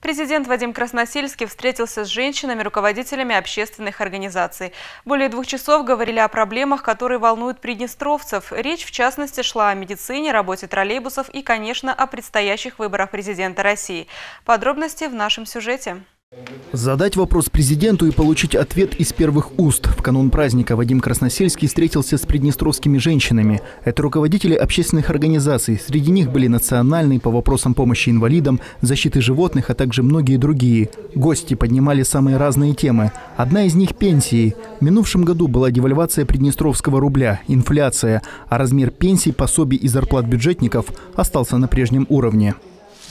Президент Вадим Красносельский встретился с женщинами-руководителями общественных организаций. Более двух часов говорили о проблемах, которые волнуют приднестровцев. Речь, в частности, шла о медицине, работе троллейбусов и, конечно, о предстоящих выборах президента России. Подробности в нашем сюжете. Задать вопрос президенту и получить ответ из первых уст. В канун праздника Вадим Красносельский встретился с приднестровскими женщинами. Это руководители общественных организаций. Среди них были национальные по вопросам помощи инвалидам, защиты животных, а также многие другие. Гости поднимали самые разные темы. Одна из них – пенсии. В минувшем году была девальвация приднестровского рубля, инфляция, а размер пенсий, пособий и зарплат бюджетников остался на прежнем уровне.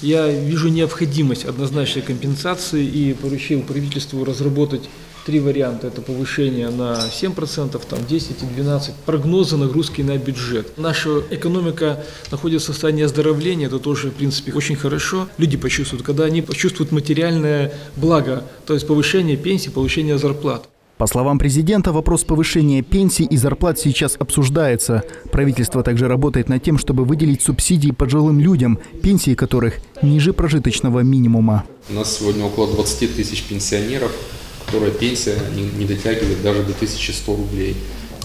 Я вижу необходимость однозначной компенсации и поручил правительству разработать три варианта. Это повышение на 7%, там 10 и 12%. Прогнозы нагрузки на бюджет. Наша экономика находится в состоянии оздоровления, это тоже, в принципе, очень хорошо. Люди почувствуют, когда они почувствуют материальное благо, то есть повышение пенсии, повышение зарплат. По словам президента, вопрос повышения пенсий и зарплат сейчас обсуждается. Правительство также работает над тем, чтобы выделить субсидии пожилым людям, пенсии которых ниже прожиточного минимума. У нас сегодня около 20 тысяч пенсионеров, которые пенсия не, дотягивает даже до 1100 рублей.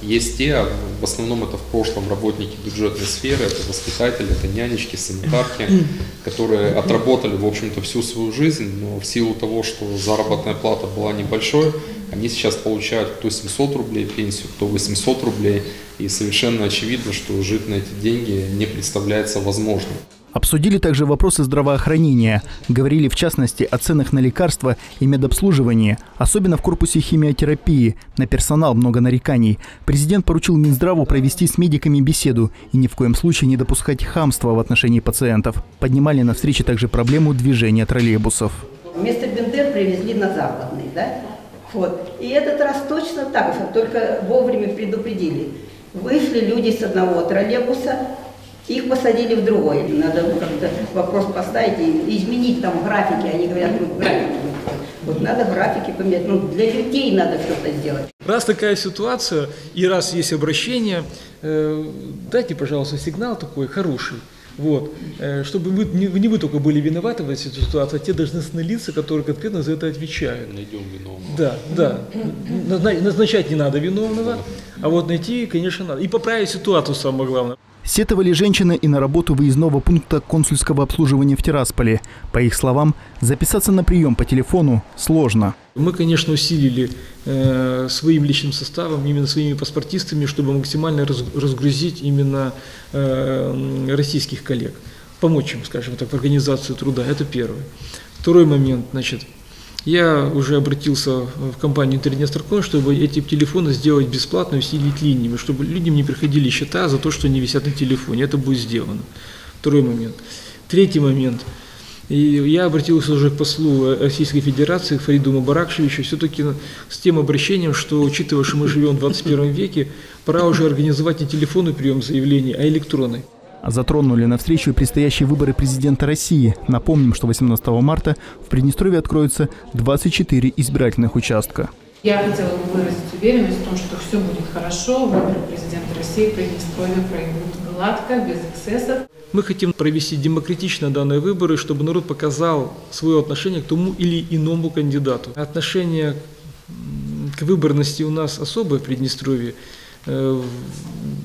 Есть те, а в основном это в прошлом работники бюджетной сферы, это воспитатели, это нянечки, санитарки, которые отработали, в общем-то, всю свою жизнь, но в силу того, что заработная плата была небольшой, они сейчас получают кто 700 рублей пенсию, кто 800 рублей, и совершенно очевидно, что жить на эти деньги не представляется возможным. Обсудили также вопросы здравоохранения. Говорили в частности о ценах на лекарства и медобслуживание, особенно в корпусе химиотерапии. На персонал много нареканий. Президент поручил Минздраву провести с медиками беседу и ни в коем случае не допускать хамства в отношении пациентов. Поднимали на встрече также проблему движения троллейбусов. Вместо Бендер привезли на западный, да? Вот. И этот раз точно так же, только вовремя предупредили. Вышли люди с одного троллейбуса, их посадили в другой. Надо как-то вопрос поставить и изменить там графики. Они говорят, ну, графики. Вот надо графики поменять. Ну, для людей надо что-то сделать. Раз такая ситуация, и раз есть обращение, э, дайте, пожалуйста, сигнал такой хороший. Вот. Э, чтобы вы, не, не вы только были виноваты в этой ситуации, а те должностные лица, которые конкретно за это отвечают. Найдем виновного. Да, да. Назначать не надо виновного, а вот найти, конечно, надо. И поправить ситуацию самое главное. Сетовали женщины и на работу выездного пункта консульского обслуживания в Тирасполе. По их словам, записаться на прием по телефону сложно. Мы, конечно, усилили э, своим личным составом, именно своими паспортистами, чтобы максимально раз, разгрузить именно э, российских коллег. Помочь им, скажем так, в организации труда. Это первое. Второй момент, значит, я уже обратился в компанию Интернет-Старкон, чтобы эти телефоны сделать бесплатно, усилить линиями, чтобы людям не приходили счета за то, что они висят на телефоне. Это будет сделано. Второй момент. Третий момент. И я обратился уже к послу Российской Федерации Фариду Мабаракшевичу все-таки с тем обращением, что, учитывая, что мы живем в 21 веке, пора уже организовать не телефонный прием заявлений, а электронный. Затронули на встречу и предстоящие выборы президента России. Напомним, что 18 марта в Приднестровье откроются 24 избирательных участка. Я хотела бы выразить уверенность в том, что все будет хорошо, выборы президента России в Приднестровье пройдут гладко, без эксцессов. Мы хотим провести демократично данные выборы, чтобы народ показал свое отношение к тому или иному кандидату. Отношение к выборности у нас особое в Приднестровье. Э,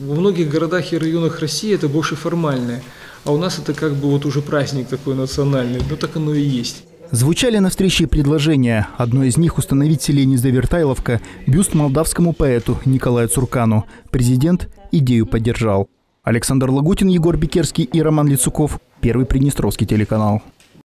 во многих городах и районах России это больше формальное, а у нас это как бы вот уже праздник такой национальный, но так оно и есть. Звучали на встрече предложения. Одно из них – установить в селе Низавертайловка бюст молдавскому поэту Николаю Цуркану. Президент идею поддержал. Александр Лагутин, Егор Бекерский и Роман Лицуков. Первый Приднестровский телеканал.